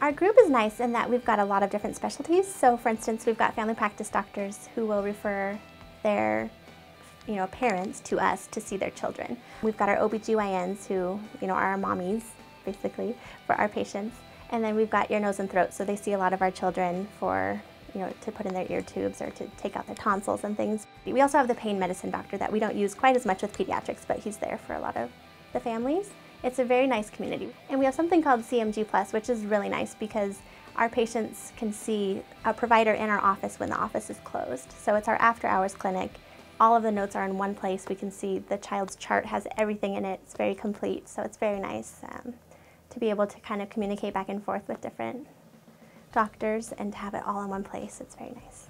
Our group is nice in that we've got a lot of different specialties. So for instance, we've got family practice doctors who will refer their you know, parents to us to see their children. We've got our OBGYNs who, you know, are our mommies, basically, for our patients. And then we've got ear, nose, and throat, so they see a lot of our children for, you know, to put in their ear tubes or to take out their tonsils and things. We also have the pain medicine doctor that we don't use quite as much with pediatrics, but he's there for a lot of the families. It's a very nice community. And we have something called CMG Plus, which is really nice because our patients can see a provider in our office when the office is closed. So it's our after hours clinic. All of the notes are in one place. We can see the child's chart has everything in it. It's very complete, so it's very nice um, to be able to kind of communicate back and forth with different doctors and to have it all in one place. It's very nice.